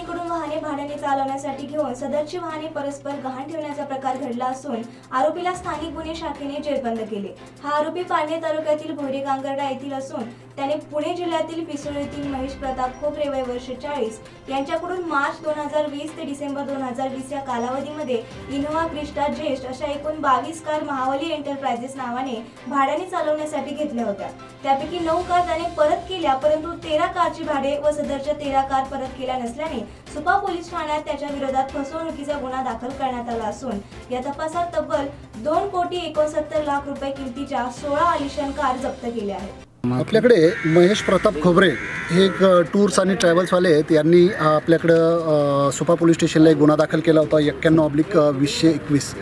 micro वाहने भाड्याने चालवण्यासाठी घेऊन सदरची वाहने परस्पर गहाण ठेवण्याचा प्रकार घडला असून आरोपीला स्थानिक गुन्हे शाखेने जेरबंद केले. हा आरोपी पारनेर तालुक्यातील भोरे गांगर्डा येथील असून त्याने पुणे जिल्ह्यातील पिसोळ येथील महेश प्रताप खोपरे वय वर्ष चाळीस यांच्याकडून मार्च दोन हजार वीस ते डिसेंबर दोन हजार वीस या कालावधीमध्ये इनोव्हा क्रिस्टा ज्येष्ठ अशा एकूण बावीस कार महावली एंटरप्राइजेस नावाने भाड्याने चालवण्यासाठी घेतल्या होत्या. त्यापैकी नऊ कार त्याने परत केल्या परंतु तेरा कारची भाडे व सदरच्या तेरा कार परत केल्या नसल्याने सुपा पोलीस ठाण्यात त्याच्या विरोधात फसवणुकीचा गुन्हा दाखल करण्यात आला असून या तपासात तब्बल दोन कोटी एकोणसत्तर लाख रुपये किमतीच्या सोळा आलिशान कार जप्त केल्या आहेत. आपल्याकडे महेश प्रताप खोबरे हे एक टूर्स आणि ट्रॅव्हल्सवाले आहेत. यांनी आपल्याकडं सुपा पोलीस स्टेशनला एक गुन्हा दाखल केला होता एक्क्याण्णव ऑब्लिक वीसशे एकवीस.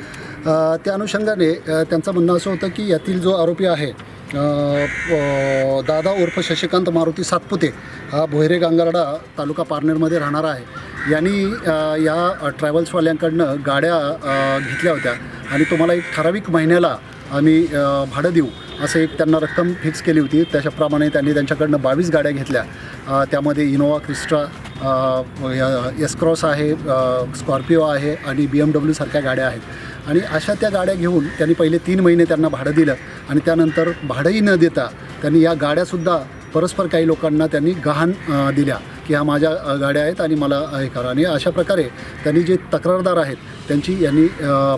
त्या अनुषंगाने त्यांचं म्हणणं असं होतं की यातील जो आरोपी आहे दादा उर्फ शशिकांत मारुती सातपुते हा भोयरे गांगारडा तालुका पारनेरमध्ये राहणारा आहे. यांनी या ट्रॅव्हल्सवाल्यांकडनं गाड्या घेतल्या होत्या. आणि तुम्हाला एक ठराविक महिन्याला आम्ही भाडं देऊ असं एक त्यांना रक्कम फिक्स केली होती. त्याच्याप्रमाणे त्यांनी त्यांच्याकडनं बावीस गाड्या घेतल्या. त्यामध्ये इनोवा क्रिस्ट्रा एसक्रॉस आहे स्कॉर्पिओ आहे आणि बी एम डब्ल्यूसारख्या गाड्या आहेत. आणि अशा त्या गाड्या घेऊन त्यांनी पहिले तीन महिने त्यांना भाडं दिलं आणि त्यानंतर भाडंही न देता त्यांनी या गाड्यासुद्धा परस्पर काही लोकांना त्यांनी गहाण दिल्या. की ह्या माझ्या गाड्या आहेत आणि मला हे करा. आणि अशा प्रकारे त्यांनी जे तक्रारदार आहेत त्यांची यांनी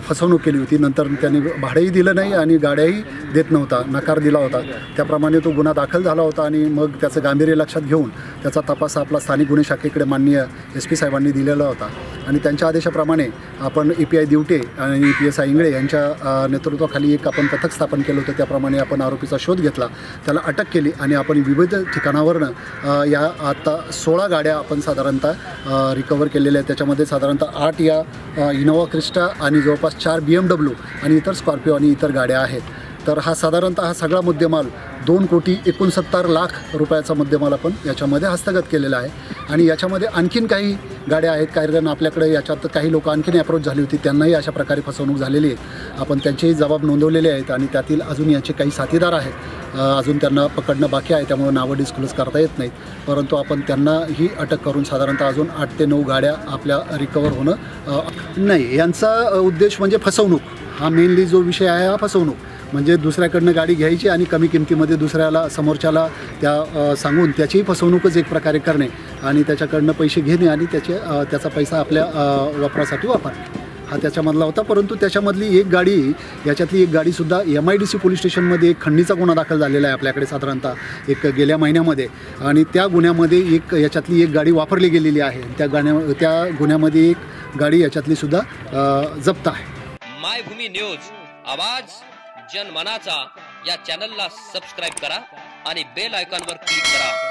फसवणूक केली होती. नंतर त्यांनी भाडंही दिलं नाही आणि गाड्याही देत नव्हता नकार दिला होता. त्याप्रमाणे तो गुन्हा दाखल झाला होता आणि मग त्याचं गांभीर्य लक्षात घेऊन त्याचा तपास आपला स्थानिक गुन्हे शाखेकडे माननीय एस पी साहेबांनी दिलेला होता. आणि त्यांच्या आदेशाप्रमाणे आपण ई पी आय दिवटे आणि पी एस आय इंगळे यांच्या नेतृत्वाखाली एक आपण पथक स्थापन केलं होतं. त्याप्रमाणे आपण आरोपीचा शोध घेतला. त्याला अटक केली आणि आपण विविध ठिकाणावरनं या आता सोळा गाड्या आपण साधारणतः रिकवर केलेल्या आहेत. त्याच्यामध्ये साधारणतः आठ या इनोवा क्रिस्टा आणि जवळपास चार बी एम डब्ल्यू आणि इतर स्कॉर्पिओ आणि इतर गाड्या आहेत. तर हा साधारणतः हा सगळा मुद्देमाल दोन कोटी एकोणसत्तर लाख रुपयाचा मुद्देमाल आपण याच्यामध्ये हस्तगत केलेला आहे. आणि याच्यामध्ये आणखीन काही गाड्या आहेत काही जण आपल्याकडे याच्यात काही लोक आणखीन अप्रोच झाली होती. त्यांनाही अशा प्रकारे फसवणूक झालेली आहे. आपण त्यांचेही जबाब नोंदवलेले आहेत आणि त्यातील अजून याचे काही साथीदार आहेत. अजून त्यांना पकडणं बाकी आहे त्यामुळे नावं डिस्क्लोज करता येत नाहीत. परंतु आपण त्यांना ही अटक करून साधारणतः अजून आठ ते नऊ गाड्या आपल्या रिकवर होणं नाही यांचा उद्देश म्हणजे फसवणूक. हा मेनली जो विषय आहे हा फसवणूक. म्हणजे दुसऱ्याकडनं गाडी घ्यायची आणि कमी किमतीमध्ये दुसऱ्याला समोरच्याला त्या सांगून त्याचीही फसवणूकच एक प्रकारे करणे आणि त्याच्याकडनं पैसे घेणे आणि त्याचे त्याचा पैसा आपल्या वापरासाठी वापरणे. हा त्याच्यामधला होता परंतु त्याच्यामधली एक गाडी याच्यातली एक गाडीसुद्धा M I D C police स्टेशनमध्ये एक खंडणीचा गुन्हा दाखल झालेला आहे आपल्याकडे साधारणतः एक गेल्या महिन्यामध्ये. आणि त्या गुन्ह्यामध्ये एक याच्यातली एक गाडी वापरली गेलेली आहे. त्या गाण्या त्या गुन्ह्यामध्ये एक गाडी याच्यातली सुद्धा जप्त आहे. My Bhumi news. आवाज जनमनाचा या चॅनलला सबस्क्राईब करा आणि बेल आयकॉनवर क्लिक करा.